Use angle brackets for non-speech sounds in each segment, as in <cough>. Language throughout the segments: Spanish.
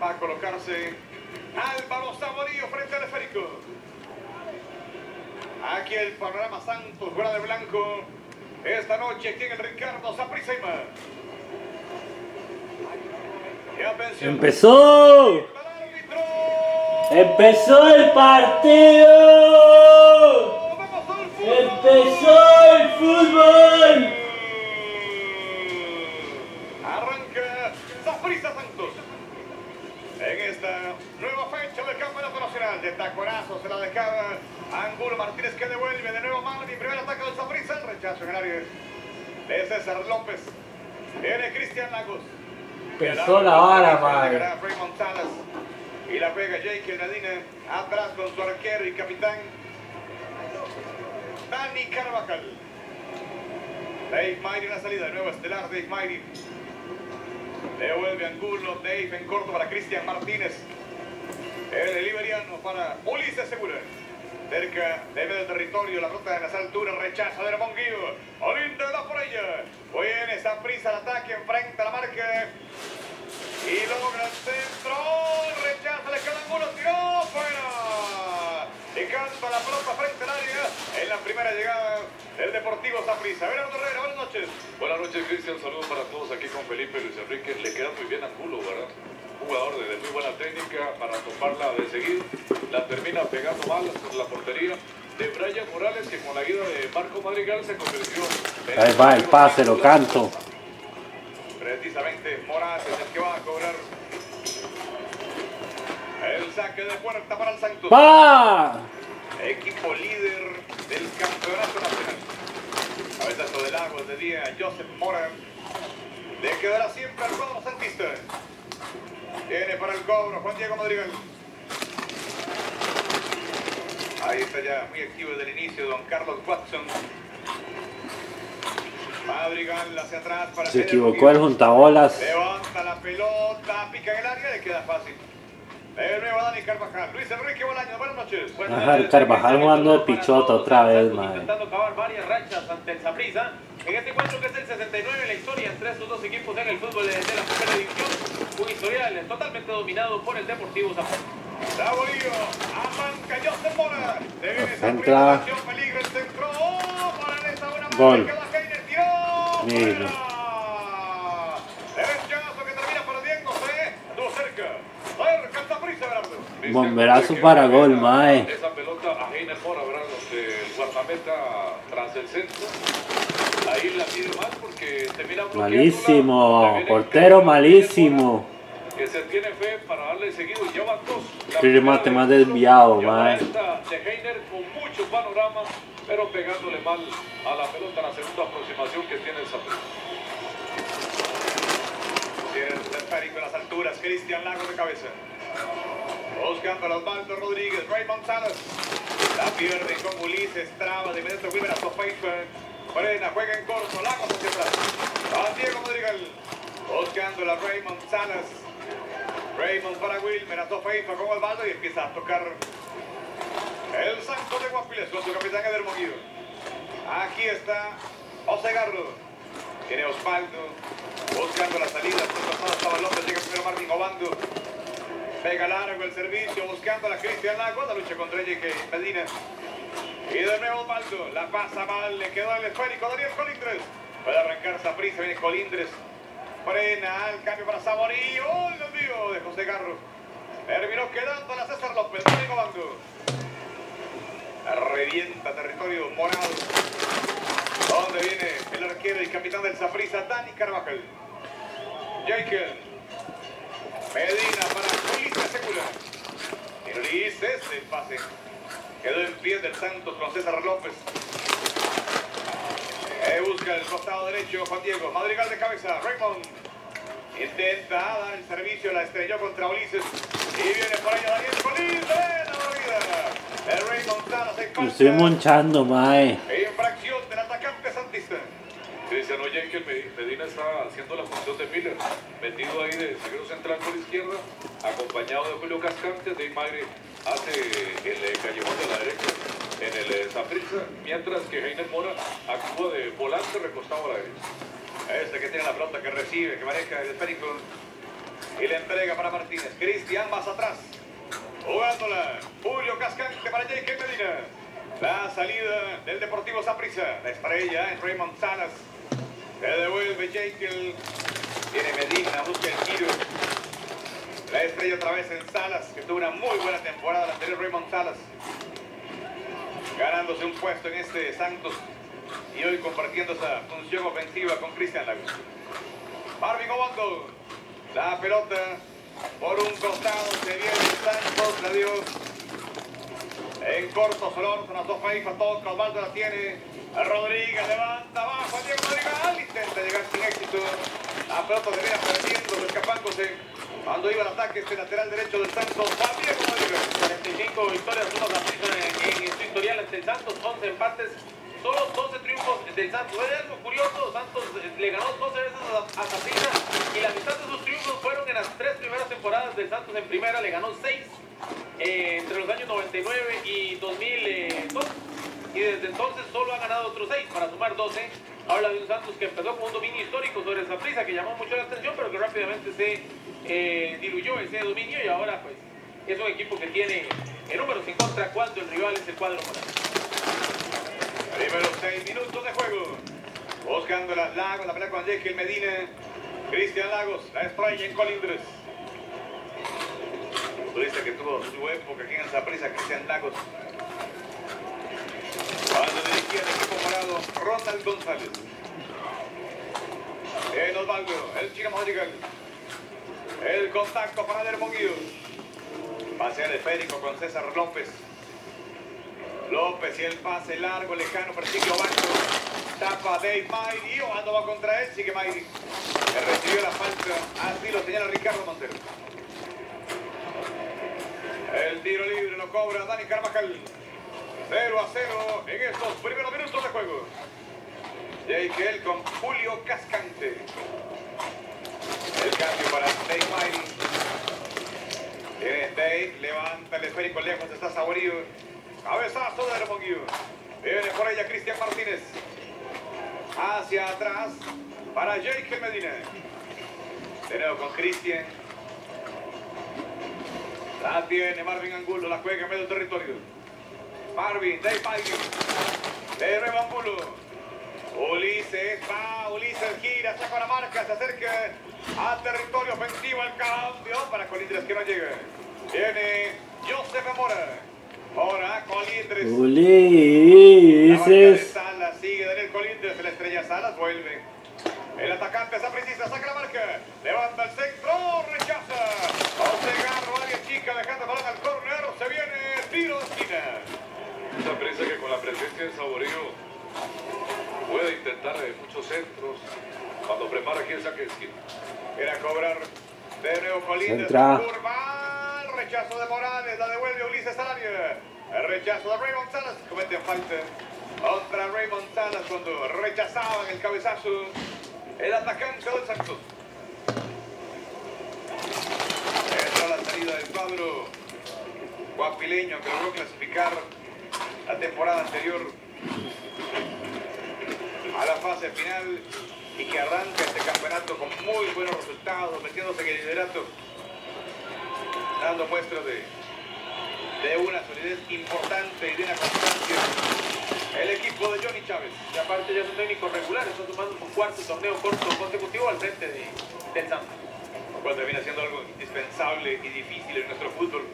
Va a colocarse Álvaro Saborío frente al esférico. Aquí el panorama Santos, fuera de blanco. Esta noche tiene el Ricardo Saprissa y más. ¡Empezó! ¡Empezó el partido! ¡Empezó el fútbol! Fecha del Campeonato Nacional de taconazo se la dejaba Angulo Martínez que devuelve de nuevo Malvi. Primer ataque del Saprissa, el rechazo en el área de César López. Viene Cristian Lagos. Empezó la vara, madre. Y la pega Jake Nadine atrás con su arquero y capitán Dani Carvajal. Dave Mayri en la salida, de nuevo estelar Dave Mayri. Devuelve Angulo, Dave en corto para Cristian Martínez. El liberiano para Ulises Segura. Cerca de medio territorio, la ruta de las alturas, rechaza de Monguillo. Olinda va por ella. Viene esa prisa al ataque, enfrenta la marca. Y logra el centro. Rechaza, le queda tiró fuera. Y canta la pelota frente al área. En la primera llegada del Deportivo Saprissa. Bernardo Herrera, buenas noches. Buenas noches, Cristian. Saludos para todos aquí con Felipe Luis Enrique. Para tomarla de seguir. La termina pegando mal en la portería de Brian Morales, que con la guía de Marco Madrigal se convirtió en Ahí va el pase, lo canto. Precisamente Morales es el que va a cobrar el saque de puerta para el Santos. ¡Va! Equipo líder del campeonato nacional. Cabezazo del Lagos de día, Joseph Mora. Le quedará siempre al cuadro santista. Viene para el cobro Juan Diego Madrigal. Ahí está ya muy activo desde el inicio Don Carlos Watson. Madrigal hacia atrás para Se equivocó el juntabolas. Levanta la pelota, pica en el área, le queda fácil. De nuevo Dani Carvajal. Luis Enrique Bolaño, buenas noches. Ajá, el Carvajal jugando de pichota otra vez, madre. Intentando acabar varias rachas ante el. En este encuentro que es el 69 en la historia entre estos dos equipos en el fútbol de, la primera división. Un historial totalmente dominado por el Deportivo Saprissa. Saborío, arranca Joseph Mora. Se viene esa acción, peligro el centro. ¡Oh! Para esa buena Gol. marca, queda Heiner, tiró. Mira. que Bomberazo que para gol, mae. Esa pelota a Heiner Mora, ¿verdad? Donde el guardameta tras el centro. Ahí la pide más porque termina bloqueándola. Malísimo, portero malísimo. que se tiene fe para darle seguido y lleva dos. Remate más desviado, lleva mae. esta de Heiner con mucho panorama, pero pegándole mal a la pelota en la segunda aproximación que tiene el Saprissa. Tiene el esférico en las alturas. Cristian Lagos de cabeza. Buscando a Osvaldo Rodríguez. Raymond Salas. La pierde con Ulises. Traba de Wilmer a Frena, juega en corto. Lagos hacia atrás. Juan Diego Madrigal. Buscando a Raymond Salas. Raymond para Wilmer. A Sofeifa con Osvaldo y empieza a tocar el Santo de Guapiles con su capitán Eder Moguido. Aquí está Osegarro. Tiene Osvaldo buscando la salida. Pasado estaba López. Llega primero Martín Obando. Pega largo el servicio buscando a la Cristian Lagos. La lucha contra Enrique Medina. Y de nuevo Osvaldo. La pasa mal. Le quedó el esférico. Daniel Colindres. Puede arrancar Saprissa. Viene Colindres. Frena al cambio para Saborío. ¡Oh, Dios mío! De José Garro. Terminó quedando la César López. Martín Obando. Revienta territorio morado. ¿Dónde viene el arquero y capitán del Saprissa, Dani Carvajal? Jekyll. Medina para Ulises Segura. Ulises, el pase. Quedó en pie del Santos con César López. Eh, busca el costado derecho Juan Diego. Madrigal de cabeza. Raymond. Intenta dar el servicio. La estrelló contra Ulises. Y viene por allá Daniel Colín. ¡La vida! El Raymond Salas en Lo estoy monchando, mae. Infracción del atacante santista. Cristiano Jekyll Medina está haciendo la función de Miller, metido ahí de seguro central por izquierda, acompañado de Julio Cascante, de Magre hace el eh, callejón de la derecha en el eh, Saprissa, mientras que Heiner Mora actúa de volante recostado a la derecha. Este que tiene la pelota que recibe, que maneja el esférico. Y la entrega para Martínez. Cristian más atrás. Jugándola. Julio Cascante para Jake Medina. La salida del Deportivo Saprissa. La estrella en Raymond Salas. Se devuelve Jekyll. Tiene Medina, busca el tiro. La estrella otra vez en Salas, que tuvo una muy buena temporada la anterior Raymond Salas. Ganándose un puesto en este Santos y hoy compartiendo esa función ofensiva con Cristian Lagos. Marvin Obando, la pelota por un costado, se viene Santos, la dio en corto Solórzano, Sofaifa, toca, Osvaldo la tiene, Rodríguez levanta abajo, Diego Rodríguez, intenta llegar sin éxito, la pelota viene perdiendo, escapándose, cuando iba al ataque este lateral derecho del Santos, Javier Rodríguez. 45 victorias, uno en, en su historial ante el Santos, 11 empates, solo 12 triunfos del Santos. Es algo curioso, Santos le ganó 12 veces a, a y la mitad de sus triunfos fueron en las tres primeras temporadas del Santos en primera, le ganó 6 eh, entre los años 99 y 2002. Y desde entonces solo ha ganado otros 6 para sumar 12. Habla de un Santos que empezó con un dominio histórico sobre esa prisa que llamó mucho la atención, pero que rápidamente se eh, diluyó ese dominio y ahora pues es un equipo que tiene el números en contra cuando el rival es el cuadro morado. Primeros seis minutos de juego. Buscando las Lagos, la pelea con Jekyll Medina. Cristian Lagos, la estrella en Colindres. Futbolista que tuvo su época aquí en Zaprisa, Cristian Lagos. Cuando dirigía el equipo morado, Ronald González. En Osvaldo, el Magical. El contacto para el Monguillo. Pasea de Férico con César López. López y el pase largo, lejano, persigue Obanco. Tapa Dave Mayri. Obando va contra él, sigue Mayri. Que recibió la falta. Así lo señala Ricardo Montero. El tiro libre lo cobra Dani Carvajal. 0 a 0 en estos primeros minutos de juego. Jake con Julio Cascante. El cambio para Dave Mayri. Tiene Dave, levanta el esférico lejos, está saborido. Cabezazo de Hermoguillo. Viene por ella Cristian Martínez. Hacia atrás para Jake Medina. De con Cristian. La tiene Marvin Angulo, la juega en medio del territorio. Marvin, Dave. De nuevo Angulo. Ulises, va, Ulises gira, saca la marca, se acerca a territorio ofensivo, el cambio para Colindres que no llega. Viene Joseph Mora. Ahora Colindres. Ulises. Salas sigue Daniel Colindres, la estrella Salas vuelve. El atacante esa precisa, saca la marca. Levanta el centro, rechaza. Osegarro, área chica, dejando balón al córner. Se viene tiro de esquina. Esa prisa que con la presencia de Saborío puede intentar muchos centros cuando prepara aquí el saque de esquina. Era cobrar de Colindres. Centra. Curva rechazo de Morales, la devuelve Ulises Arabia. El rechazo de Raymond Salas, cometen falta contra Raymond Salas cuando rechazaban el cabezazo el atacante del Santos. Entra la salida del cuadro guapileño que logró clasificar la temporada anterior a la fase final y que arranca este campeonato con muy buenos resultados, metiéndose en el liderato dando muestras de, de una solidez importante y de una constancia. El equipo de Johnny Chávez. Y aparte ya es un técnico regular, está sumando su cuarto torneo corto consecutivo al frente de, del Santos. Lo cual termina siendo algo indispensable y difícil en nuestro fútbol.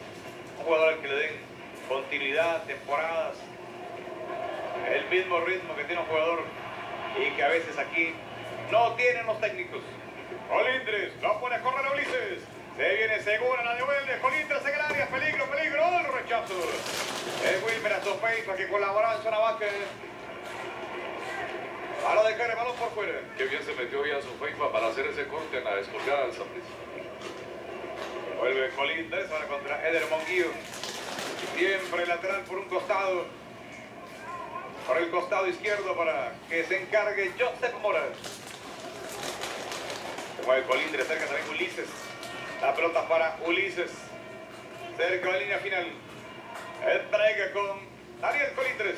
Un jugador que le den continuidad, temporadas, el mismo ritmo que tiene un jugador y que a veces aquí no tienen los técnicos. Olindres, lo pone a correr a Ulises. Se viene segura, la devuelve, Colindres en el área, peligro, peligro, el rechazo. Es Wilmer a Sofeifa que colaboraba en zona baja. A lo de el balón por fuera. Qué bien se metió ya Sofeifa para hacer ese corte en la descolgada del Saprissa. Vuelve Colindres, ahora contra Eder Monguillo. Siempre lateral por un costado. Por el costado izquierdo para que se encargue Joseph Mora. Se mueve Colindres, cerca también Ulises. La pelota para Ulises. Cerca de la línea final. Entrega con Daniel Colindres.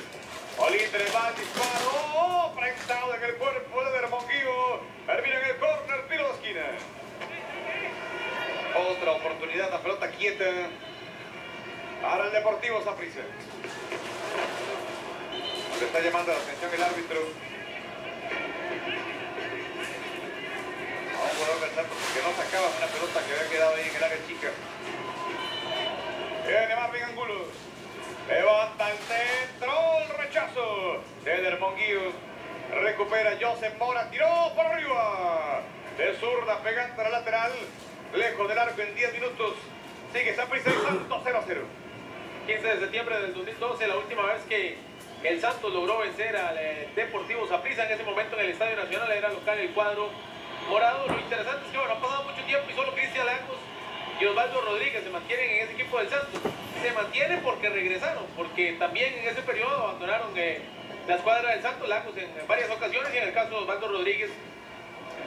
Colindres va disparo. Oh, en el cuerpo de Hermonguillo. Termina en el córner, tiro de esquina. Otra oportunidad, la pelota quieta para el Deportivo Saprissa. Le está llamando la atención el árbitro. Vamos a volver a Santos porque no sacaba una pelota que había quedado ahí en el área chica. Viene Marvin Angulo. Levanta el centro, el rechazo. Ceder Monguillo. Recupera Joseph Mora, tiró por arriba. De zurda, pegando a la lateral. Lejos del arco en 10 minutos. Sigue Saprissa y Santos 0 a 0. 15 de septiembre del 2012, la última vez que el Santos logró vencer al eh, Deportivo Saprissa. En ese momento en el Estadio Nacional era local el cuadro morado. Lo interesante es que bueno, ha pasado mucho tiempo y solo Cristian Lagos y Osvaldo Rodríguez se mantienen en ese equipo del Santos. Se mantienen porque regresaron, porque también en ese periodo abandonaron eh, la escuadra del Santos Lagos en varias ocasiones y en el caso de Osvaldo Rodríguez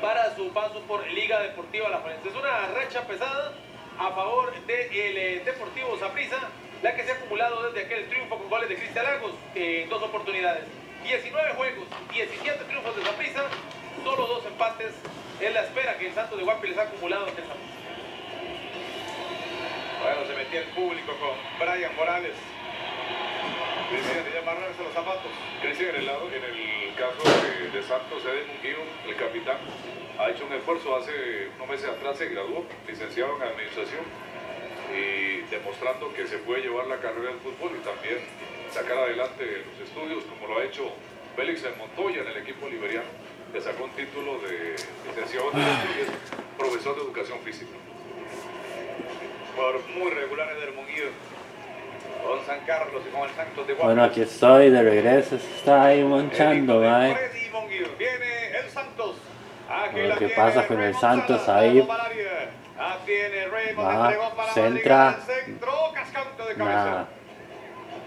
para su paso por Liga Deportiva La Fuente. Es una racha pesada a favor del eh, Deportivo Saprissa, la que se ha acumulado desde aquel triunfo con goles de Cristian Lagos en dos oportunidades. 19 juegos, 17 triunfos de Saprissa, solo dos empates. Es la espera que el Santos de Guapi les ha acumulado ante el Saprissa. Bueno, se metía el público con Brian Morales. Decían de amarrarse los zapatos. Cristian, en el, en el caso de, de Santos, Eden Munguío, el capitán, ha hecho un esfuerzo hace unos meses atrás, se graduó, licenciado en administración, y demostrando que se puede llevar la carrera del fútbol y también sacar adelante los estudios, como lo ha hecho Félix en Montoya en el equipo liberiano, que sacó un título de licenciado en Derecho y es profesor de educación física. Por muy con el de Guapi. Bueno, aquí estoy de regreso. Está ahí manchando, mae. Freddy Monguillo. Viene el Santos. Aquí A ver la qué tiene pasa con el Santos ahí. para Va, entregó para centra. Madrigal, el centro, cascante de cabeza. Nada.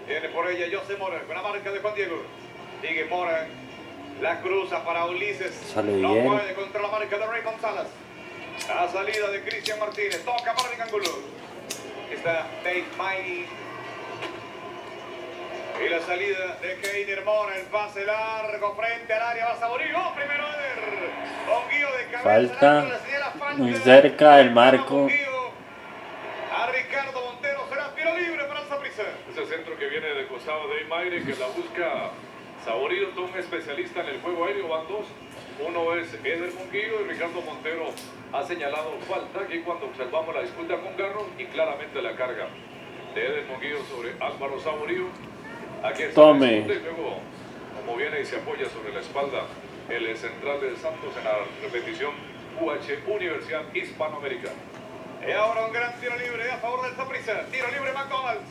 Viene por ella José Mora con la marca de Juan Diego. Sigue Mora. La cruza para Ulises. Sale no bien. puede contra la marca de Raymond Salas. La salida de Cristian Martínez. Toca Marvin Angulo. Está Dave Miley. Y la salida de Keiner Mora. El pase largo frente al área. Va Saborío. Primero Eder. Bonguillo de cabeza. Falta. Muy cerca el marco. A Ricardo Montero será tiro libre para el Saprissa. Ese centro que viene de costado de Mayre, que la busca Saborío, todo un especialista en el juego aéreo, van dos. Uno es Eder Munguillo y Ricardo Montero ha señalado falta aquí cuando observamos la disputa con Garro y claramente la carga de Eder Munguillo sobre Álvaro Saborío. Aquí está Tome. y luego, como viene y se apoya sobre la espalda el central del Santos en la repetición UH Universidad Hispanoamericana. Y ahora un gran tiro libre a favor del Saprissa. Tiro libre McDonald's.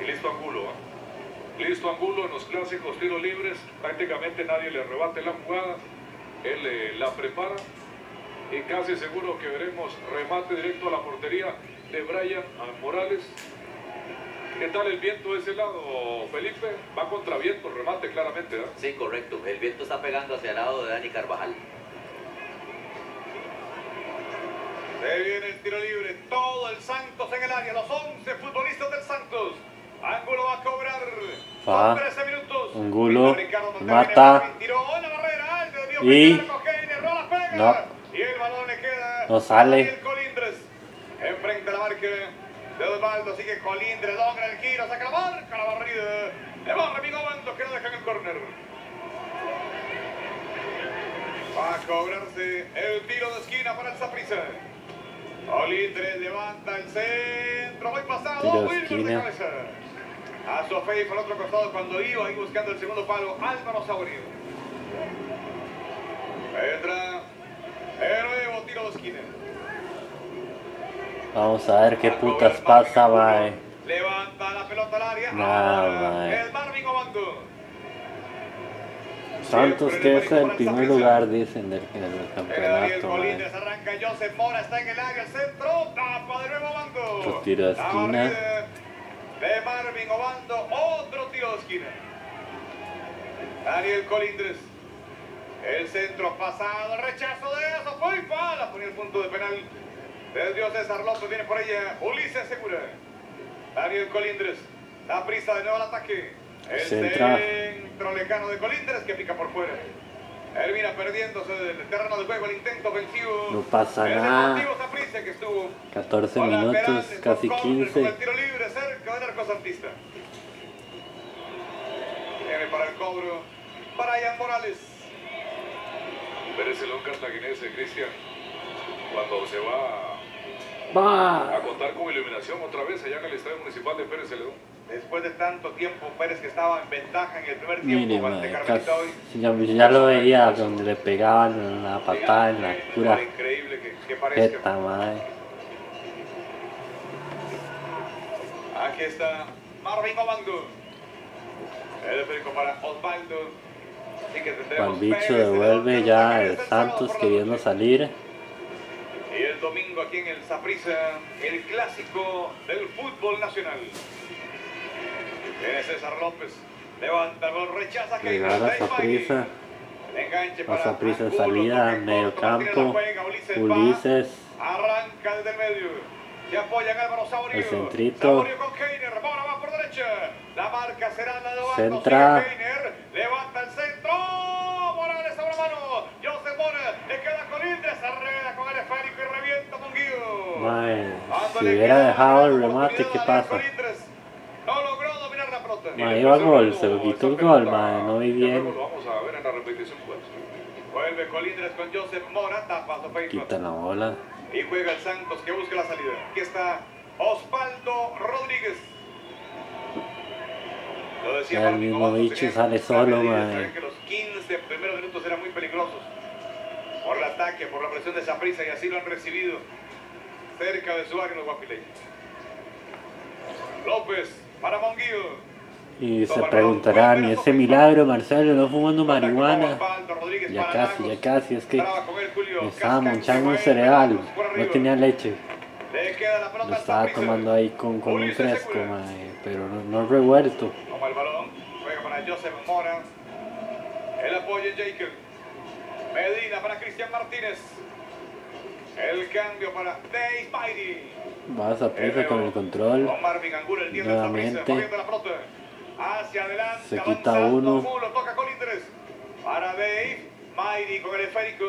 Y listo Angulo. ¿eh? Listo Angulo en los clásicos tiros libres. Prácticamente nadie le rebate la jugada. Él eh, la prepara. Y casi seguro que veremos remate directo a la portería de Brian Morales. ¿Qué tal el viento de ese lado, Felipe? Va contra viento, remate claramente. ¿eh? Sí, correcto. El viento está pegando hacia el lado de Dani Carvajal. Se viene el tiro libre. Todo el Santos en el área. Los 11 futbolistas del Santos. Ángulo va a cobrar. Va. Con 13 minutos. Angulo. Mata. Y-. No. Y el balón le queda. No sale. Enfrente a la marca de Osvaldo. Sigue Colindres. Logra el giro. Saca la marca. La barrida. Le Remigo Bando que no deja en el córner. Va a cobrarse el tiro de esquina para el Saprissa. Colindres levanta el centro, muy pasado, Wilmer de cabeza. A Sofía por el otro costado cuando iba ahí buscando el segundo palo, Álvaro Saurio. Entra de nuevo tiro de esquina. Vamos a ver qué putas pasa, mae. Levanta la pelota al área. Nah, el. Santos que es el primer lugar, dicen, del, del campeonato, arranca Joseph Mora, está en el área, el centro, tapa de nuevo Obando. Otro tiro de esquina. De Marvin Obando, otro tiro de esquina. Daniel Colindres. El centro pasado, rechazo de eso, fue pala, ponía el punto de penal. Desde César López, viene por ella, Ulises Segura. Daniel Colindres, da prisa de nuevo al ataque. El Centra. centro lejano de Colindres que pica por fuera. Termina perdiéndose del terreno de juego el intento ofensivo. No pasa El nada. Que estuvo 14 con minutos, laterales, casi con corner, Con 15. el tiro libre cerca del arco santista. Viene para el cobro. Brian Morales. Pérez Celón Cartaginense, Cristian, cuando se va ¡Va! a contar con iluminación otra vez allá en el Estadio Municipal de Pérez Celedón. Después de tanto tiempo, Pérez que estaba en ventaja en el primer tiempo Mire, Carmelita hoy. casi, ya, ya lo veía donde le pegaban una patada en la Eh, para increíble que, que madre. Aquí está Marvin Obando. El esférico para Osvaldo. Así que Cual bicho devuelve que ya el Santos la queriendo salir. Y el domingo aquí en el Saprissa, el clásico del fútbol nacional. Viene César López. Levanta balón, rechaza que Saprissa. Enganche para Saprissa salida, medio campo. Ulises. Ulises. Arranca desde el medio. Se apoya en Álvaro Saborío. El centrito. Saborío con Keiner. Bola va por derecha. La marca será la de. Centra. Levanta el centro. Morales a una mano. Joseph. Le queda con Indres. Arreda con el esférico y revienta si hubiera dejado el remate, ¿qué pasa? No logró dominar la pelota. Mae, iba gol, se lo quitó el gol, mae, no vi bien. luego Lo vamos a ver en la repetición, pues. Vuelve Colindres con Joseph Mora. Tapa. Quita la bola. Y juega el Santos que busca la salida. Aquí está Osvaldo Rodríguez. Lo decía el mismo bicho sale solo. Mae. Saben que los 15 primeros minutos eran muy peligrosos. Por el ataque, por la presión de Saprissa y así lo han recibido cerca de su área los guapileños. López para Monguillo. Y se preguntarán, ¿y ese milagro, Marcelo, no fumando marihuana? Ya casi, ya casi, es que estaba manchando un cereal, no tenía leche. Lo estaba tomando ahí con, con un fresco, mae, pero no, no revuelto. Toma el balón, juega para Joseph Mora. El apoyo en Jacob. Medina para Cristian Martínez. El cambio para Dave Mighty. Vas a prisa con el control. Con Marvin Angulo, el 10 de Saprissa, Nuevamente. moviendo la pelota. Hacia adelante, Se quita uno. Toca Colindres. Para Dave, Mighty con el esférico.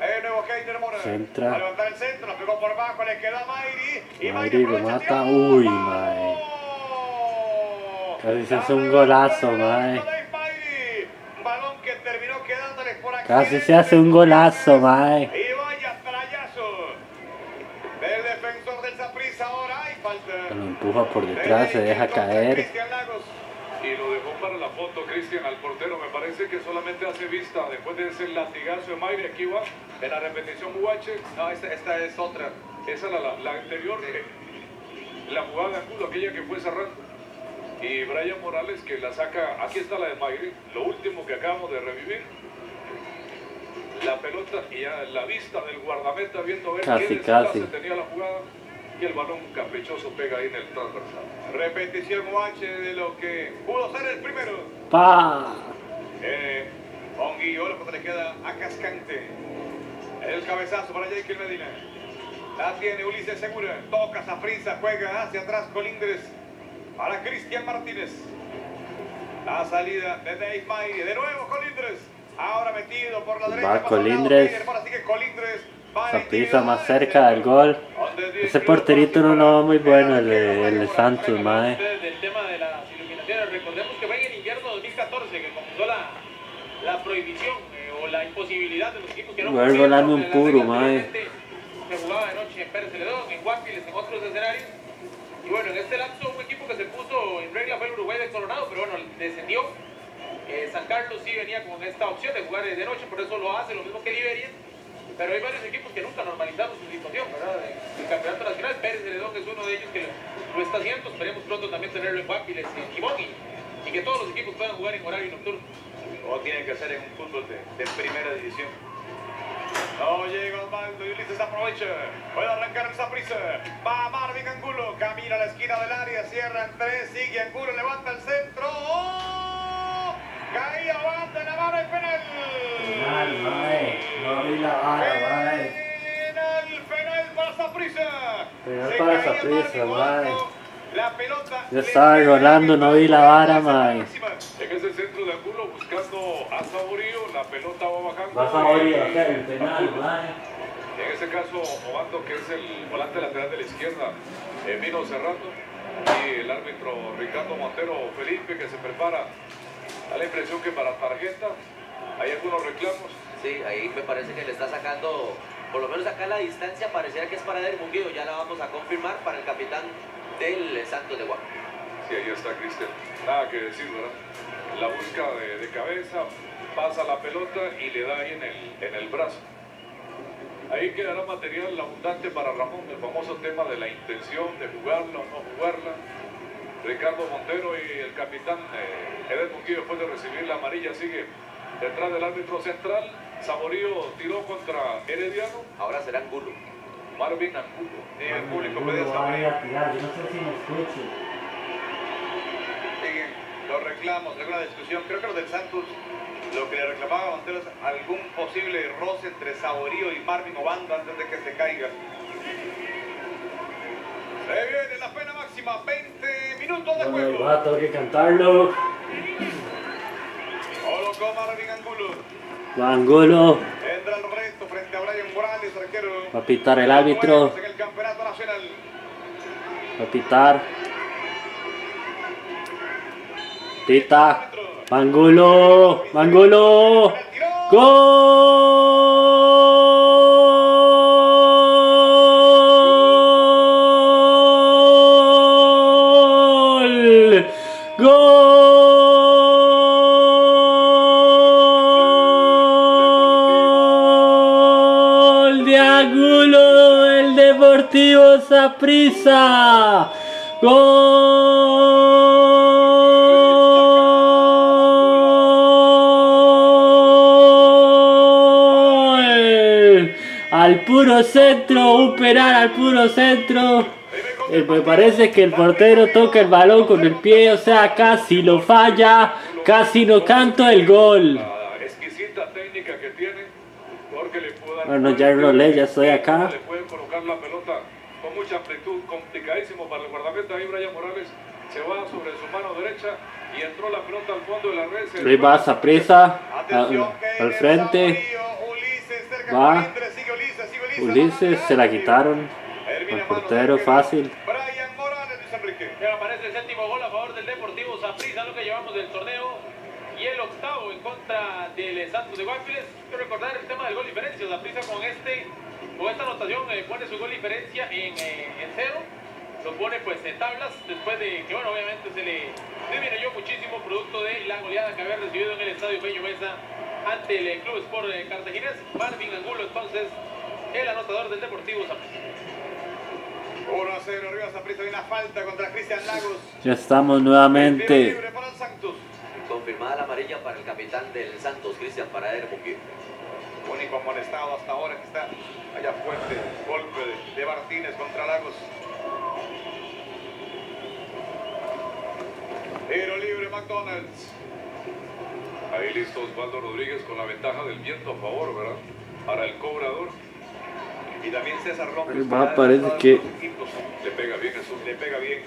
El nuevo Heiner Mora. Centra. A levantar el centro, pegó por le queda Mighty. Y Mighty aprovecha, remata. tiró. Uy, mae. Casi se hace un golazo, mae. Dave Mighty. Balón que terminó quedándole por aquí. Casi se hace un golazo, mae. Y vaya trayazo del defensor del Saprissa ahora. Hay falta. Lo empuja por detrás, se deja caer. Y lo dejó para la foto, Cristian, al portero. Me parece que solamente hace vista después de ese latigazo de Mayre. Aquí va en la repetición UH. No, esta, esta es otra. Esa es la, la, la anterior, la jugada de Angulo, aquella que fue cerrando. Y Brian Morales que la saca, aquí está la de Mayre, lo último que acabamos de revivir. La pelota y a la vista del guardameta viendo a ver Casi, desenlace casi. tenía la jugada. Y el balón caprichoso pega ahí en el transversal. Repetición UH de lo que pudo ser el primero. ¡Pa! Eh, la pelota le queda a Cascante. El cabezazo para Jekyll Medina. La tiene Ulises Segura. Toca Saprissa, juega hacia atrás Colindres. Para Cristian Martínez. La salida de Dave Maire. De nuevo Colindres. Ahora metido por la Va derecha. lado Colindres. Va en Saprissa más cerca del gol. Ese porterito no lo va muy bueno, el, de- el de Santos, mae. del tema de las iluminaciones, recordemos que fue en el invierno 2014 que comenzó la, la prohibición eh, o la imposibilidad de los equipos que no Voy a cumplían volarme con un puro, mae. Se jugaba de noche en Pérez Celedón, en Guapiles, en otros escenarios. Y bueno, en este lapso un equipo que se puso en regla fue el Uruguay de Coronado, pero bueno, descendió. Eh, San Carlos sí venía con esta opción de jugar de noche, por eso lo hace, lo mismo que Liberia. Pero hay varios equipos que nunca normalizaron su situación, ¿verdad? El campeonato nacional, Pérez Celedón es uno de ellos que lo, está haciendo. Esperemos pronto también tenerlo en Guapiles en Gibón y, que todos los equipos puedan jugar en horario nocturno. Como tiene que ser en un fútbol de primera división. No llega Osvaldo y Ulises aprovecha. Puede arrancar el Saprissa. Va Marvin Angulo. Camina a la esquina del área. Cierra en tres. Sigue Angulo. Levanta el centro. ¡Oh! Caía banda la mano el penal. No vi la Penal, penal para Saprissa. Penal Se para Saprissa, Marvin mae. La pelota. Yo estaba rolando, no vi la vara, mae. En ese centro de ángulo buscando a Saborío, la pelota va bajando. Va Saborío, el penal, mae. En ese caso, Obando, que es el volante lateral de la izquierda, eh, vino cerrando. Y el árbitro Ricardo Montero Felipe, que se prepara. Da la impresión que para tarjeta hay algunos reclamos. Sí, ahí me parece que le está sacando, por lo menos acá a la distancia, pareciera que es para Munguido. Ya la vamos a confirmar para el capitán del Santos de Guam. Sí, ahí está Cristian. Nada que decir, ¿verdad? La busca de, de cabeza, pasa la pelota y le da ahí en el, en el brazo. Ahí quedará material abundante para Ramón, el famoso tema de la intención de jugarla o no jugarla. Ricardo Montero y el capitán eh, Munguillo, después de recibir la amarilla, sigue detrás del árbitro central. Saborío tiró contra Herediano, Ahora será Angulo. Marvin Angulo. Sí, el público pedía van a tirar, yo no sé si me. Siguen los reclamos, alguna discusión. Creo que los del Santos lo que le reclamaba a Montero es algún posible roce entre Saborío y Marvin Obando antes de que se caiga. Se viene la pena máxima, 20 minutos de Bueno, juego. vato hay que cantarlo. Colocó Marvin Angulo. Angulo, Entra el reto va a pitar el árbitro, va a pitar. Pita. Angulo, Angulo. ¡Gol! Saprissa! ¡Gol! Al puro centro, un penal al puro centro. Eh, me parece que el portero toca el balón con el pie, o sea, casi lo falla, casi no canto el gol. Bueno, ya rolé, ya estoy acá. Mucha amplitud, complicadísimo para el guardameta. Ahí Brian Morales se va sobre su mano derecha y entró la pelota al fondo de la red. Se Ahí va Saprissa Atención, al frente. Saborío, Ulises cerca Va. sigue Ulises, sigue Ulises, Ulises se la quitaron. Mano portero fácil. Brian Morales, Luis Enrique. Ya aparece el séptimo gol a favor del Deportivo Saprissa, lo que llevamos del torneo. Y el octavo en contra del Santos de Guapiles. Quiero recordar el tema del gol diferencia. Saprissa con este, con esta anotación eh, pone su gol diferencia en, eh, en cero. Lo pone pues en tablas después de que bueno obviamente se le disminuyó muchísimo producto de la goleada que había recibido en el estadio Peño Mesa ante el eh, Club Sport eh, Cartaginés. Marvin Angulo entonces el anotador del Deportivo Saprissa. 1 a 0 arriba Saprissa de una falta contra Cristian Lagos. Ya estamos nuevamente. libre para el Santos. Confirmada la amarilla para el capitán del Santos, Cristian para Eder Munguido. Único amonestado hasta ahora que está allá fuerte. Golpe de, de Martínez contra Lagos. Tiro libre McDonald's. Ahí listo Osvaldo Rodríguez con la ventaja del viento a favor, ¿verdad? Para el cobrador. Y también César López. Va, parece que-. Le pega bien Jesús. Le pega bien.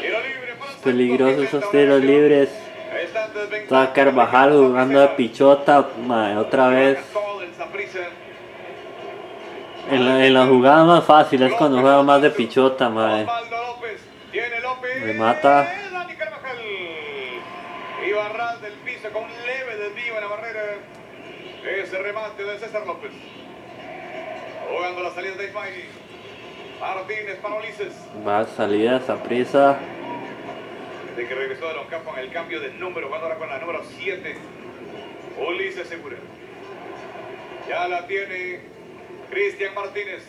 Tiro libre Peligrosos esos tiros libres. Está Carvajal jugando de pichota, mae, otra vez. En la, en la jugada más fácil es cuando juega más de pichota. Dani Carvajal. Y Barral del piso con un leve desvío en la barrera. Ese remate de César López. Jugando la salida de Ismaili. Martínez para Ulises. Va salida esa prisa. Desde que regresó de los campos en el cambio de número, jugando ahora con la número 7. Ulises Segura. Ya la tiene Cristian Martínez.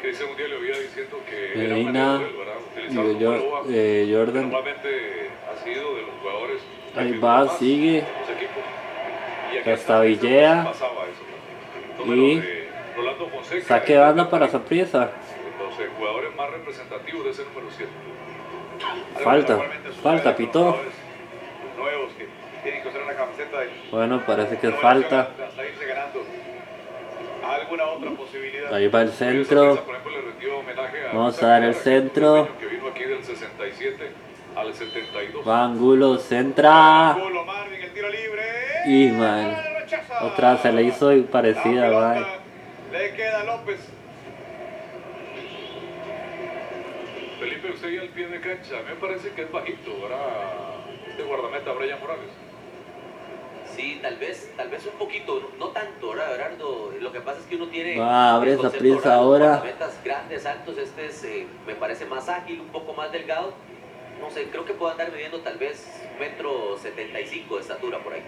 Cristian Mundial le había diciendo que Medina era un ¿verdad? y Utilizar de el número Jor- eh, Jordan. Normalmente ha sido de los jugadores. Ahí va, más sigue. equipos. Y aquí Hasta hasta Villea. Pasaba eso. Número Y de Rolando Fonseca. Saque banda para Saprissa. Los eh, jugadores más representativos de ese número 7. Falta, falta, pitó. Bueno, parece que falta. Ahí va el centro. Vamos a dar el centro. Que vino aquí del 67 al 72. Angulo centra. Y man, otra se le hizo parecida, man. Le queda López. Felipe, usted ya al pie de cancha, a mí me parece que es bajito, ¿verdad? De guardameta Brian Morales. Sí, tal vez, tal vez un poquito, no, no tanto, ¿verdad, Gerardo? Lo que pasa es que uno tiene... Va, abre el esa concepto, prisa ahora. guardametas grandes, altos, este es, eh, me parece más ágil, un poco más delgado. No sé, creo que puede andar midiendo tal vez metro 75 de estatura por ahí.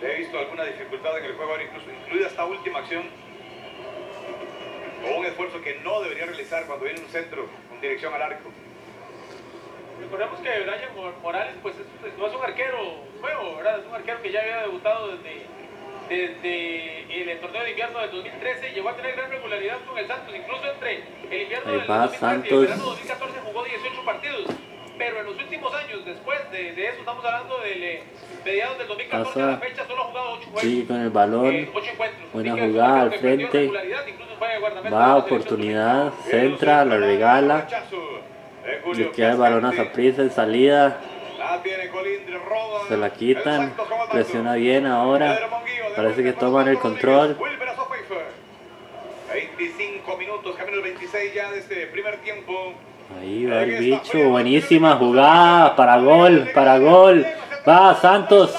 He visto alguna dificultad en el juego, ahora incluso incluida esta última acción. O un esfuerzo que no debería realizar cuando viene un centro dirección al arco. Recordemos que Brian Mor- Morales pues es- es- no es un arquero nuevo, ¿verdad? Es un arquero que ya había debutado desde, desde el torneo de invierno del 2013 llegó a tener gran regularidad con el Santos, incluso entre el invierno Ahí del va 2013 y el verano 2014 jugó 18 partidos. Pero en los últimos años, después de, de eso, estamos hablando de eh, mediados del 2014 a la Pasa. fecha, solo ha jugado 8 juegos. Sigue con el balón. Eh, ocho encuentros. Buena jugada al frente. Va, oportunidad. Centra, la regala. Le queda el balón a Saprissa en salida. Se la El quitan. El. Presiona bien ahora. Parece que toman el control. Rodríguez. Wilber a Sofeifer. 25 minutos, camino al 26 ya de este primer tiempo. Ahí va el bicho. Buenísima jugada. Para gol, para gol. Va Santos.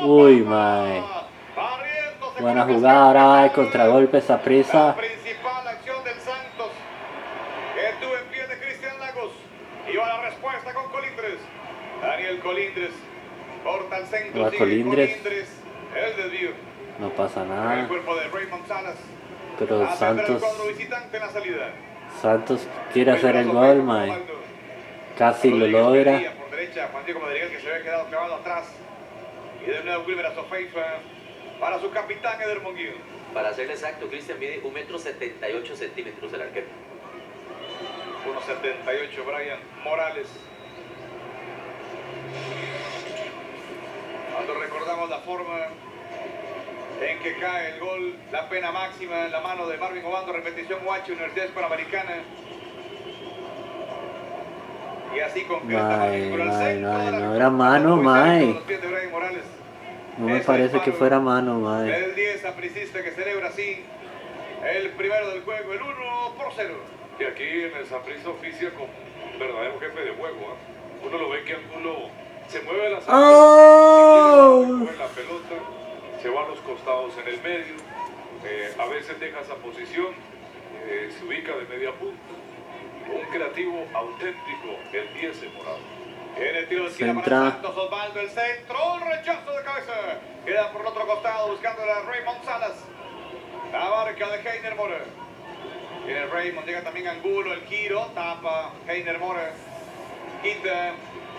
Uy, mae. Buena jugada. Ahora va cascada. contragolpe Santos. Respuesta con Colindres. Corta el centro. Va Colindres. Colindres. El desvío. No pasa El nada. cuerpo de Raymond Salas. Pero Atender el Santos, cuadro visitante en la salida. Santos quiere hacer el gol, mae. Casi lo logra. pedía Por derecha, Juan Diego Madrigal que se había quedado clavado atrás. Y de nuevo a para su capitán Eder Monguillo. Para ser exacto, Cristian mide 1 metro 78 centímetros el arquero. 1.78 Brian Morales. Cuando recordamos la forma en que cae el gol, la pena máxima en la mano de Marvin Obando, repetición Huacho, Universidad Panamericana. Y así concreta Marvin con el no era mano, Morales. No me parece que fuera mano, mae. El 10 apricista que celebra así el primero del juego, el 1 por 0. Y aquí en el Saprissa oficia como un verdadero jefe de juego. ¿ah? Uno lo ve que Angulo se mueve la ¡Oh! mueve la pelota, se va a los costados en el medio, eh, a veces deja esa posición, eh, se ubica de media punta. Un creativo auténtico, el 10 de morado. En el tiro de esquina para Santos, Osvaldo el centro, un rechazo de cabeza. Queda por el otro costado buscando a Raymond Salas. La marca de Heiner Mora. Viene Raymond, llega también Angulo, el giro, tapa Heiner Mora. Quita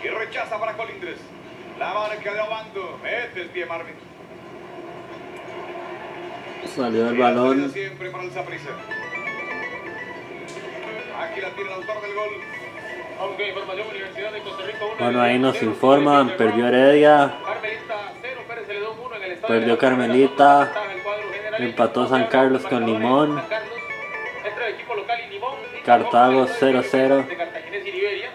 y rechaza para Colindres. La marca de Obando, mete el pie Marvin. Salió el balón. Siempre para el. Aquí la tiene el autor del gol. Vamos con información, Universidad de Costa Rica 1. Bueno, ahí nos informan. Perdió Heredia. Carmelita 0, Pérez Celedón 1 en el estadio. Perdió Carmelita. Empató San Carlos con Limón. Cartago De 0-0. Cartaginés y Liberia.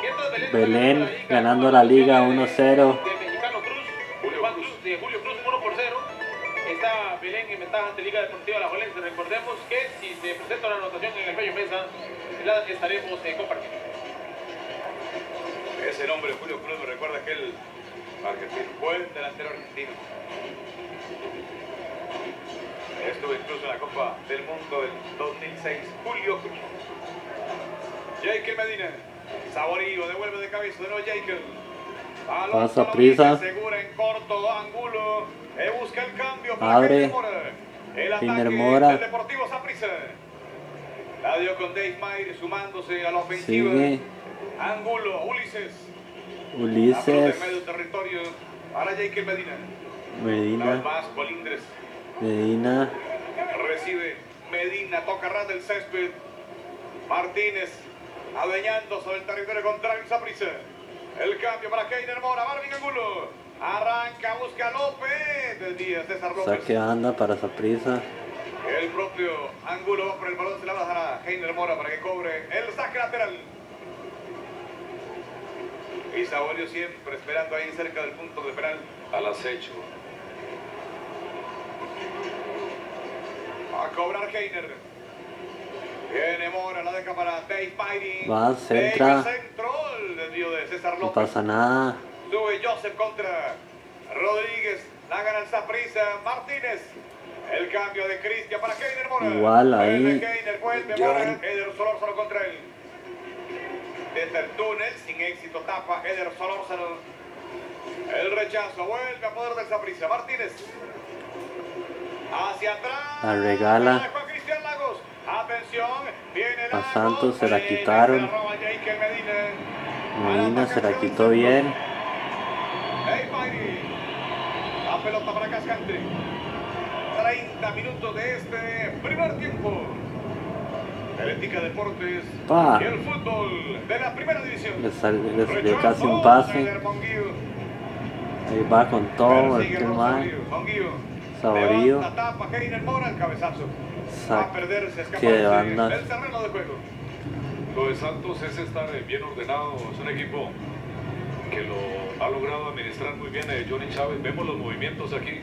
Mientras Belén ganando la liga 1-0. Ventaja ante Liga Deportiva La Jolense. Recordemos que si se presenta una anotación en el medio mesa, la estaremos eh, compartiendo. Ese nombre, Julio Cruz, me recuerda aquel argentino, buen delantero argentino. Estuvo incluso en la Copa del Mundo del 2006, Julio Cruz. Jekyll Medina, Saborío, devuelve de cabeza de nuevo Jekyll. Pasa prisa. Segura en corto, Angulo, eh, busca el cambio. para Abre. Heiner Mora. El ataque Heiner Mora. del Deportivo Saprissa. La dio con Dave Mayer sumándose a la ofensiva. Sigue Angulo, Ulises. Ulises. en medio territorio para Jekyll Medina. Medina. más, Colindres Medina. recibe Medina, toca ras del césped. Martínez adueñando sobre el territorio contrario Saprissa. El cambio para Keiner Mora, Marvin Angulo. Arranca, busca López. Desvía César López. Saque anda para Saprissa. El propio Angulo va por el balón, se la va a dar a Heiner Mora para que cobre el saque lateral. Y Saborio siempre esperando ahí cerca del punto de penal. Al acecho. A cobrar Keiner. Viene Mora, la deja para Dave Mighty. Va, centra. centro, el desvío de César No pasa nada. Sube Joseph contra Rodríguez. La gana el Saprissa. Martínez. El cambio de Cristian para Keiner Mora. Igual ahí. Keiner, vuelve. Mora. Eder Solórzano contra él. Desde el túnel, sin éxito, tapa Eder Solórzano. El rechazo, vuelve a poder del Saprissa. Martínez. Hacia atrás. La regala. Cristian Lagos. Atención, viene A. Santos se la quitaron. Medina se la quitó bien. Hey, Mighty. La pelota para Cascante. 30 minutos de este primer tiempo. Atlética Deportes Pa. y el fútbol de la primera división. Le, sal- le salió casi un pase. Ahí va con todo el mal. Saborío. El que de banda. del terreno de juego. Lo de Santos es estar bien ordenado, es un equipo que lo ha logrado administrar muy bien eh, Johnny Chávez. Vemos los movimientos aquí,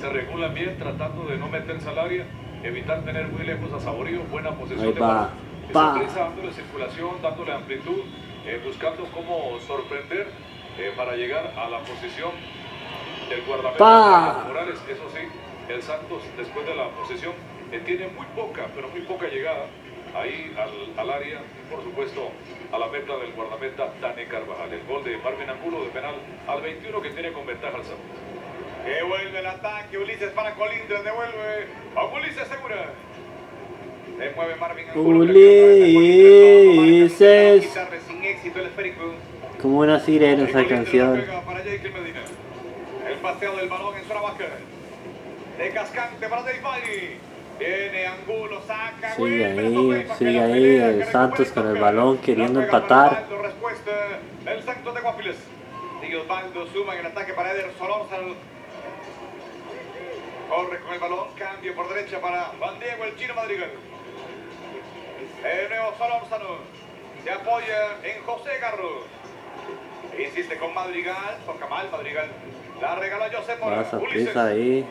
se regulan bien tratando de no meterse al área, evitar tener muy lejos a Saborío, buena posesión Ahí de va, balón. dándole circulación, dándole amplitud, eh, buscando cómo sorprender eh, para llegar a la posición del guardameta Morales. Eso sí, el Santos después de la posesión tiene muy poca, pero muy poca llegada ahí al, al área y por supuesto a la meta del guardameta Dani Carvajal. El gol de Marvin Angulo de penal al 21 que tiene con ventaja al Santos. Que vuelve el ataque, Ulises para Colindres, devuelve a Ulises Segura. Se mueve Marvin Angulo, Ulises. sin éxito el esférico. Como una sirena esa canción. El paseo del balón en zona baja. De cascante para Dave. Viene Angulo, saca. Sigue ahí, sigue ahí el Santos con el balón queriendo empatar. Del Santos de Guapiles. Sigue Osvaldo, suma en el ataque para Eder Solórzano. Corre con el balón, cambio por derecha para Juan Diego, el chino Madrigal. De nuevo Solórzano. Se apoya en José Garro. Insiste con Madrigal, toca mal Madrigal. La regaló José Mora. A Ulises. prisa ahí.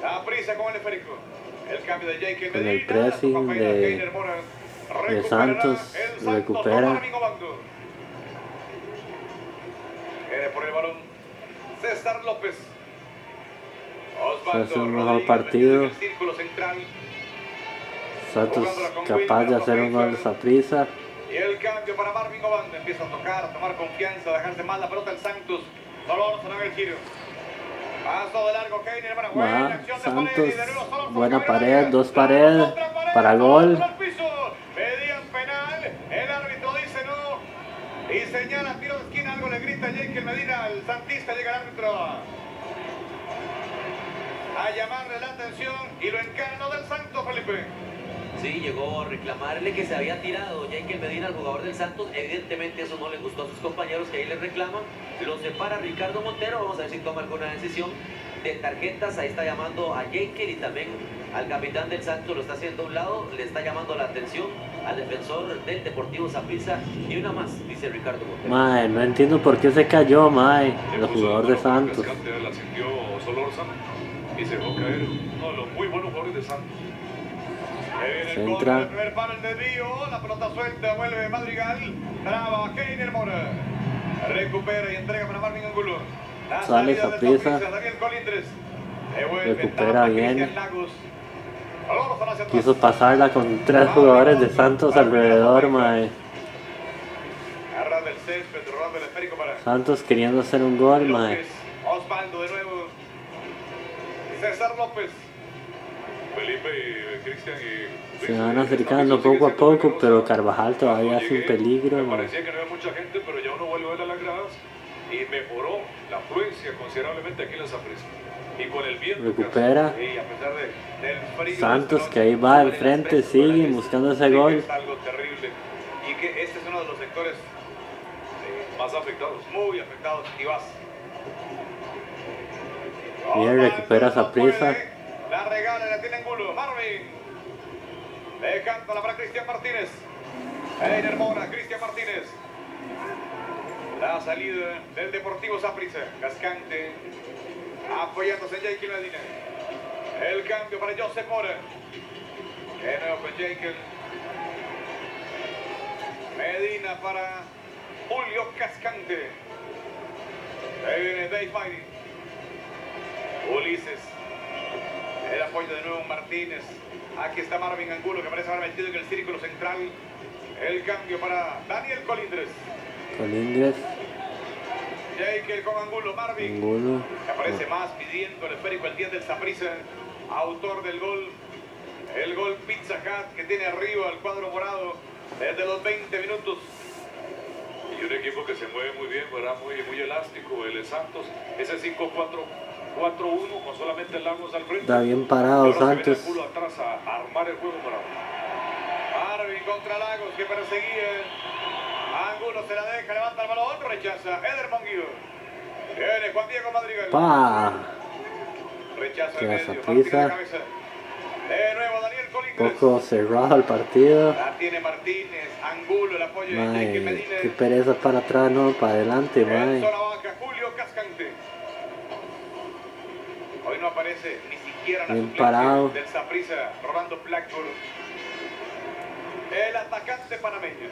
La prisa con el esférico. El cambio de Jake Con el pressing de-. Recuperará Santos, recupera. por el balón. César López. Osvaldo Se hace un mejor partido. en. Santos capaz de hacer un gol a prisa. Y el cambio para Marvin Obando. Empieza a tocar, a tomar confianza, a dejarse mal la pelota el Santos. Solórzano en el giro. Va, Santos, buena pared, dos paredes, para gol. al el árbitro dice no. Y señala tiro de esquina, algo le grita Jake Medina, el Santista llega el árbitro a, llamarle la atención y lo encarnó del Santos, Felipe. Sí, llegó a reclamarle que se había tirado Jekyll Medina, el jugador del Santos. Evidentemente eso no le gustó a sus compañeros que ahí le reclaman. Lo separa Ricardo Montero. Vamos a ver si toma alguna decisión de tarjetas. Ahí está llamando a Jekyll y también al capitán del Santos. Lo está haciendo a un lado. Le está llamando la atención al defensor del Deportivo Saprissa. Y una más, dice Ricardo Montero. Mae, no entiendo por qué se cayó, mae, el jugador de Santos. Y se dejó caer uno de los muy buenos jugadores de Santos. Centra. la pelota suelta, vuelve Madrigal, traba Keiner Mora, recupera y entrega para Marvin Angulo. La Sale Recupera bien. Quiso pasarla con tres jugadores de Santos alrededor, mae. Santos queriendo hacer un gol, mae. Osvaldo de nuevo, César López. Felipe y Cristian y Se van acercando poco a poco, pero Carvajal todavía es un peligro, Me mae. parecía que no había mucha gente, pero ya uno vuelve a ver a las gradas y mejoró la afluencia considerablemente aquí en. Y con el viento. Recupera. De, Santos que ahí va al frente, sigue buscando ese gol. Es algo terrible. Y que este es uno de los sectores eh, más afectados. muy afectados. Y vas. Bien, Osvaldo recupera no Saprissa. La regala, la tiene Angulo. Marvin. Dejándola para Cristian Martínez. Einer Mora, Cristian Martínez. La salida del Deportivo Saprissa. Cascante apoyándose en Jake Medina. El cambio para Joseph Mora. De nuevo con. Medina para Julio Cascante. Ahí viene Dave Mighty. Ulises. El apoyo de nuevo Martínez. Aquí está Marvin Angulo que parece haber metido en el círculo central. El cambio para Daniel Colindres. Colindres. Jake con Angulo, Marvin. Angulo. Que aparece más pidiendo el esférico el 10 del Saprissa. Autor del gol. El gol Pizza Hut que tiene arriba el cuadro morado desde los 20 minutos. Y un equipo que se mueve muy bien, ¿verdad? Muy, muy elástico, el Santos. Ese 5-4. 4-1 con solamente Lagos al frente. Está bien parado Santos. El atrás a armar el juego para Marvin contra Lagos que perseguía. Angulo se la deja, levanta el balón, rechaza. Eder Monguillo. Viene Juan Diego Madrigal. Pa. Rechaza Qué el medio. prisa. De cabeza. De nuevo Daniel Colindres. Poco cerrado el partido. La tiene Martínez, Angulo, el apoyo de Jake Medina. qué pereza para atrás, no, para adelante, mae. zona baja, Julio Cascante. Hoy no aparece ni siquiera la Bien parado. del Saprissa, Rolando Blackburn. El atacante panameño.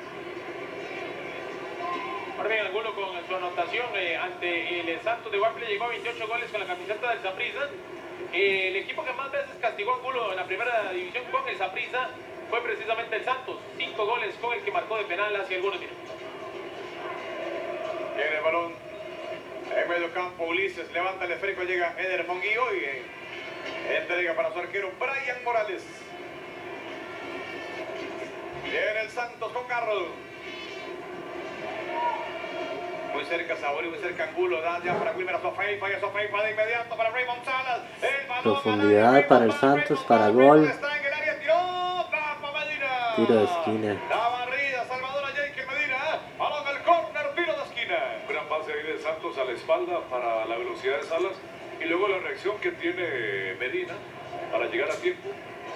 Marvin Angulo con su anotación eh, ante el Santos de Guaple llegó a 28 goles con la camiseta del Saprissa. Eh, el equipo que más veces castigó a Angulo en la primera división con el Saprissa fue precisamente el Santos. Cinco goles con el que marcó de penal hace algunos minutos. Tiene el balón en medio campo. Ulises levanta el esférico. Llega Eder Monguillo y eh, entrega para su arquero Brian Morales. Viene el Santos con Carro. Muy cerca Saborio, muy cerca Angulo. Da ya para Wilmer Sofei. Falla Sofei para de inmediato para Raymond Salas. El balón Profundidad para el Santos, para Raymond gol. Tiro de esquina. La barrida, Salvador a Jake Medina. Balón al córner, tiro de esquina. Gran pase ahí de Santos a la espalda para la velocidad de Salas y luego la reacción que tiene Medina para llegar a tiempo.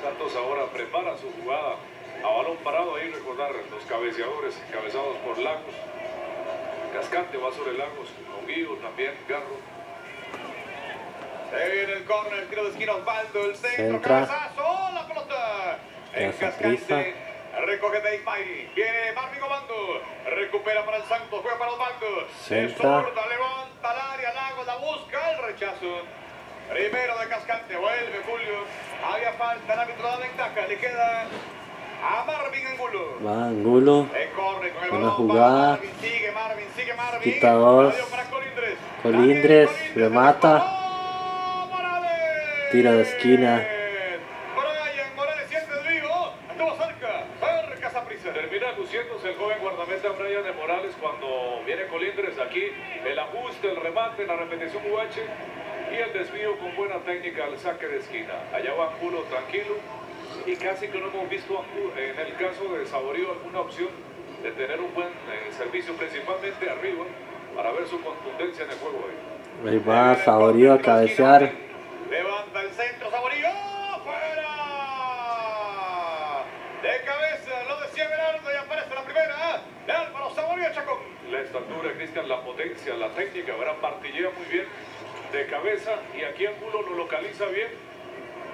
Santos ahora prepara su jugada a balón parado. Ahí recordar los cabeceadores encabezados por Lagos. Cascante va sobre Lagos, Monguillo también, Garro. Se viene el córner, tiro de esquina Osvaldo, el centro, Centra. cabezazo, la pelota. En. Cascante, recoge Dave Mighty, viene Marvin Obando, recupera para el Santos, juega para Osvaldo. Centra. De zurda, levanta al área, Lago la busca, el rechazo. Primero de Cascante, vuelve Julio. Había falta, el árbitro da ventaja, le queda a Marvin Angulo. Va Angulo. Corre con el Buena jugada. Marvin, sigue Marvin, sigue Marvin. Para Colindres. Colindres, Daniel remata. Tiro de esquina. Guardameta Brian de Morales cuando viene Colindres aquí. El ajuste, el remate, la repetición UH y el desvío con buena técnica al saque de esquina. Allá va Angulo tranquilo y casi que no hemos visto en el caso de Saborío alguna opción de tener un buen eh, servicio principalmente arriba para ver su contundencia en el juego hoy. Ahí va Saborío a cabecear. Levanta el centro, Saborío. ¡Fuera! De cabeza, lo decía Berardo y aparece la primera. De Álvaro Saborío Chacón. La estatura, Cristian, la potencia, la técnica, verán, martillea muy bien de cabeza y aquí Angulo lo localiza bien.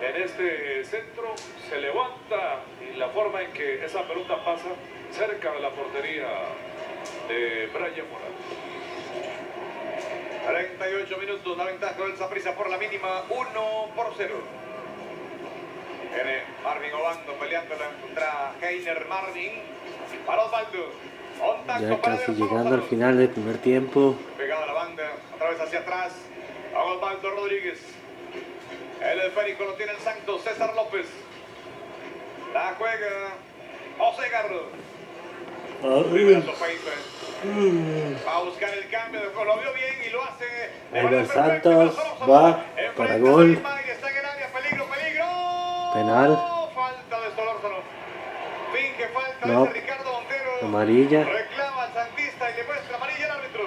En este centro se levanta y la forma en que esa pelota pasa cerca de la portería de Brian Morales. 38 minutos, la ventaja del Saprissa por la mínima, 1 por 0. Viene Marvin Obando peleándola contra Heiner Marvin. Para Osvaldo. Ya casi llegando al final del primer tiempo. Pegada a la banda, otra vez hacia atrás. A Osvaldo Rodríguez. El esférico lo tiene el Santos, César López. La juega José Garro. Primero Sofeife. Va a buscar el cambio de lo vio bien y lo hace. Ahí va Santos, va para gol. David Mayer, Está en el área, peligro, peligro. Penal. Falta de Solórzano. Finge falta No. de Ricardo Montero. Amarilla. Reclama al Santista y le muestra amarilla al árbitro.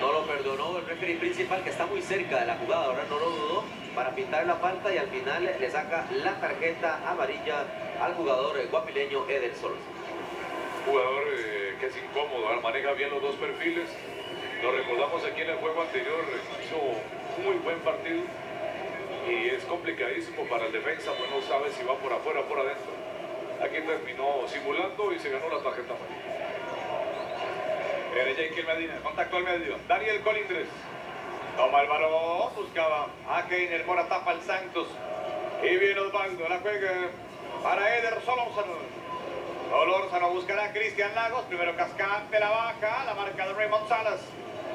No lo perdonó el referee principal que está muy cerca de la jugada, ahora no lo dudó para pintar la falta y al final le saca la tarjeta amarilla al jugador guapileño Eder Solos. Jugador eh, que es incómodo, maneja bien los dos perfiles. Lo recordamos aquí en el juego anterior, hizo un muy buen partido y es complicadísimo para el defensa, pues no sabe si va por afuera o por adentro. Aquí terminó simulando y se ganó la tarjeta amarilla. Viene Jake Medina, contacto al medio. Daniel Colindres. Toma el balón, buscaba a Keiner, Mora tapa al Santos. Y viene Osvaldo, la juega para Eder Solórzano. Solórzano buscará a Cristian Lagos. Primero Cascante, la baja. La marca de Raymond Salas.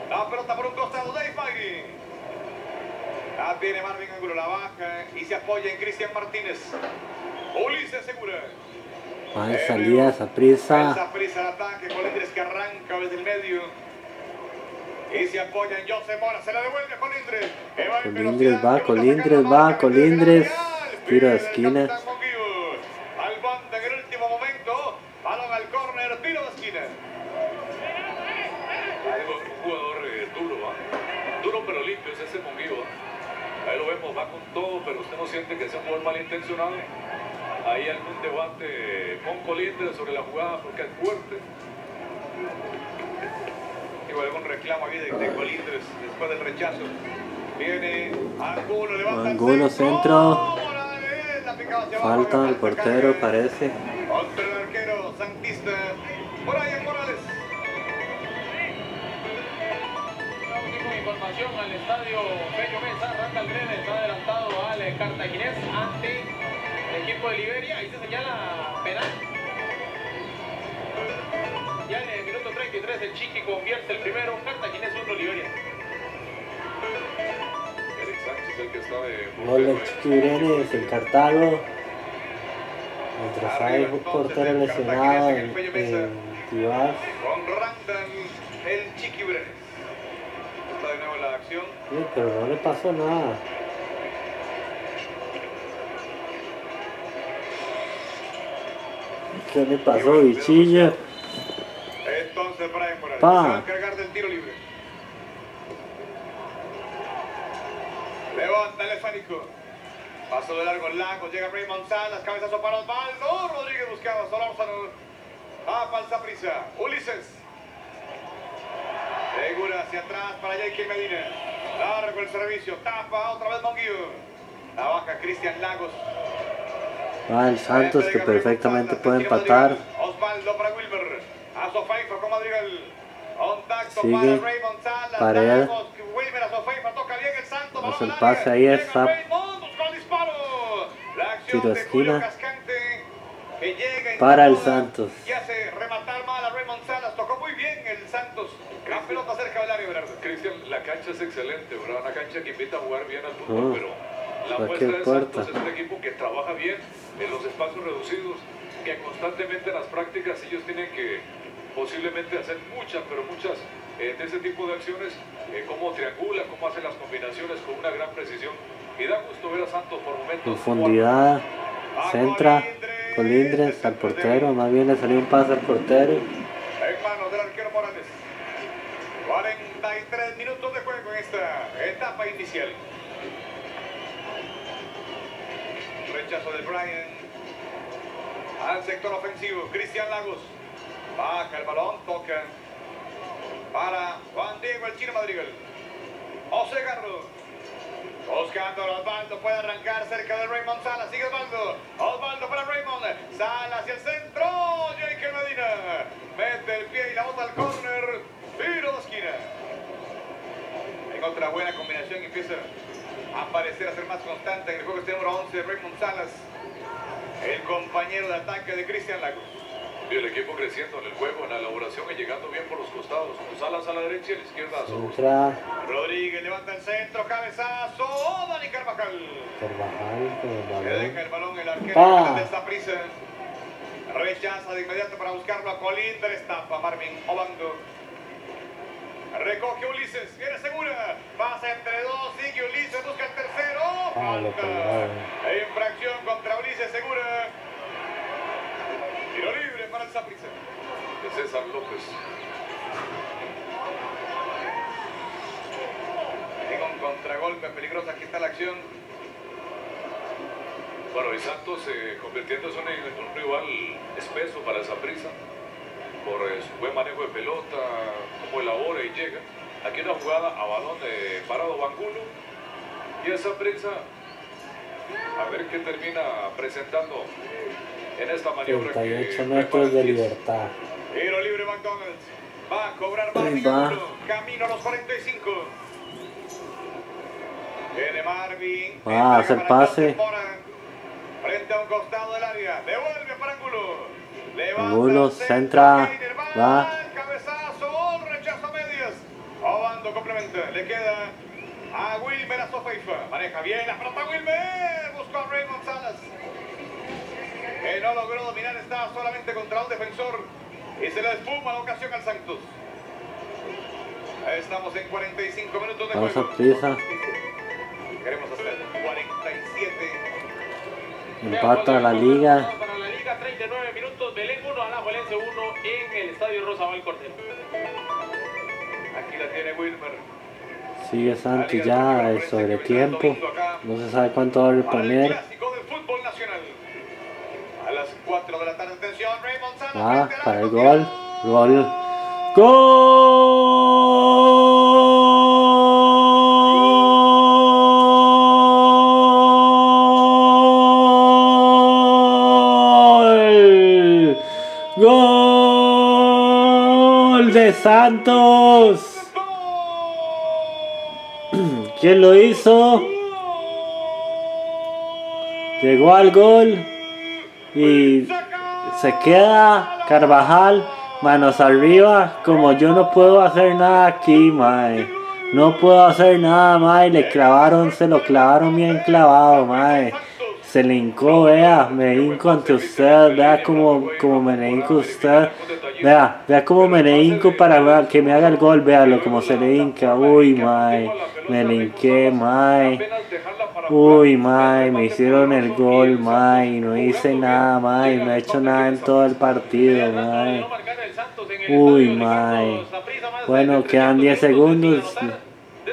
La pelota por un costado. Dave Magui. La tiene Marvin Angulo. La baja y se apoya en Cristian Martínez. Ulises Segura. Mal salida esa prisa. Esa prisa de ataque. Colindres que arranca desde el medio. Y se apoya en José Mora. Se la devuelve a Colindres. Colindres va, Colindres va, Colindres. Tiro de esquina. Al banda en el último momento. Balón al córner. Tiro de esquina. Un jugador eh, duro, ¿va? Duro pero limpio es ese Monguío. Ahí lo vemos, va con todo, pero usted no siente que sea un jugador malintencionado. Hay algún debate con Colindres sobre la jugada porque es fuerte. Igual algún reclamo aquí de, de Colindres después del rechazo. Viene Angulo, levanta Angulo, el centro. Falta el que portero, parece. Contra el arquero Santista. Brian Morales. Última información al estadio Peño Mesa, arranca el tren, está adelantado al cartaginés ante el equipo de Liberia, ahí se señala penal. Ya en el minuto 33 el Chiqui convierte el primero, cartaginés 1, Liberia. Eric Sánchez, el que está de Gol de portero. Chiqui Brenes en Cartago. Mientras hay un portero lesionado en, Tibás. Con Randall, el Chiqui Brenes. Está de nuevo en la acción. Sí, pero no le pasó nada. ¿Qué le pasó, bichillo? Entonces Brian Morales Pa. se va a encargar del tiro libre. Levanta el Efánico. Paso de largo Lagos, llega Raymond Salas, cabezazo para Osvaldo. Rodríguez buscaba Solórzano. Va para el Saprissa. Ulises. Segura hacia atrás para Jake Medina. Largo el servicio, tapa otra vez Monguillo. La baja Cristian Lagos. Va el Santos que perfectamente puede empatar. Osvaldo para Wilmer. A Sofaifa con Madrigal. Contacto Sigue. Pared. Hace balón el pase ahí, está. Tiro esquina. Para el Santos. Y hace rematar mal a Raymond Salas. Tocó muy bien el Santos. Gran pelota cerca del área, Bernardo. Cristian, la cancha es excelente, ¿verdad? Una cancha que invita a jugar bien al fútbol, Ah, pero la cualquier de puerta. Santos es un equipo que trabaja bien en los espacios reducidos, que constantemente en las prácticas ellos tienen que posiblemente hacer muchas, pero muchas eh, de ese tipo de acciones, eh, cómo triangula, cómo hace las combinaciones con una gran precisión. Y da gusto ver a Santos por momentos. Profundidad. Centra. Colindres al portero. Más bien le salió un pase al portero. En manos del arquero Morales. 43 minutos de juego en esta etapa inicial. Rechazo de Brian. Al sector ofensivo. Cristian Lagos. Baja el balón. Toca. Para Juan Diego el Chino Madrigal. José Garro. Buscando a Osvaldo, puede arrancar cerca de Raymond Salas, sigue Osvaldo, Osvaldo para Raymond, Salas hacia el centro, Jake Medina, mete el pie y la bota al córner, tiro de esquina. En otra buena combinación empieza a aparecer, a ser más constante en el juego este número 11, Raymond Salas, el compañero de ataque de Cristian Lagos. Y el equipo creciendo en el juego, en la elaboración y llegando bien por los costados. Con Salas a la derecha y a la izquierda a Rodríguez levanta el centro, cabezazo, Dani Carvajal. Carvajal Se deja el balón el arquero Pa. de esta prisa. Rechaza de inmediato para buscarlo a Colindres. Tapa Marvin Obando. Recoge Ulises. Viene segura. Pasa entre dos. Sigue Ulises. Busca el tercero. Ah, lo Falta. pegaron. Infracción contra Ulises Segura. Tiro libre para el Saprissa. De César López. En un contragolpe peligroso. Aquí está la acción. Bueno, y Santos eh, convirtiéndose en un rival espeso para esa prisa. Por eh, su buen manejo de pelota, cómo elabora y llega. Aquí una jugada a balón de parado Bangulo. Y esa prensa, a ver qué termina presentando en esta maniobra. 38 metros de libertad. Tiro libre McDonald's. Va a cobrar Marvin Angulo. Camino a los 45. Viene Marvin. Va a hacer pase. Frente a un costado del área. Devuelve para Angulo. Angulo centra. Va. Cabezazo. Rechazo medias. Obando complementa. Le queda a Wilmer a Sofeifa. Maneja bien la pelota Wilmer. Buscó a Raymond Salas. Que no logró dominar. Estaba solamente contra un defensor. Y se le espuma la ocasión al Santos. Estamos en 45 minutos de Vamos juego. prisa. Queremos hacer 47. Empata la liga. Liga, 39 minutos, Belén 1, Alajuelense 1 en el estadio Rosabal Cordero. Aquí la tiene Wilmer. Sigue Santos ya eh, sobre tiempo. No se sabe cuánto va a reponer. A las 4 de la tarde, atención, Raymond frente al para el gol. Gol. ¡Gol! Santos! <clears throat> ¿Quién lo hizo? Llegó al gol y se queda Carvajal manos arriba como yo no puedo hacer nada aquí mae no puedo hacer nada mae le clavaron se lo clavaron bien clavado mae se le hincó vea me hinco ante usted vea como, como me le hinco usted vea vea como me le hinco para que me haga el gol véalo como se le hinca uy mae me le hinqué mae Uy, mae, me hicieron el gol, mae, no hice nada, mae, no he hecho nada en todo el partido, mae. Uy, mae. Bueno, quedan 10 segundos,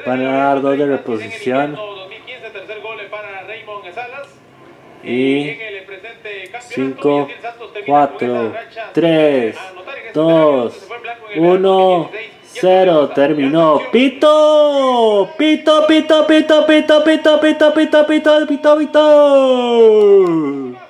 van a dar dos de reposición. 2015, tercer gol para Raymond Salas. Y En el presente campeonato, 5, y el Santos termina con 4, esa racha 3, sin anotar en este 2, se fue en blanco en el verano 1, 2016. 0, terminó. Pito, pito, pito, pito, pito, pito, pito, pito, pito, pito, pito.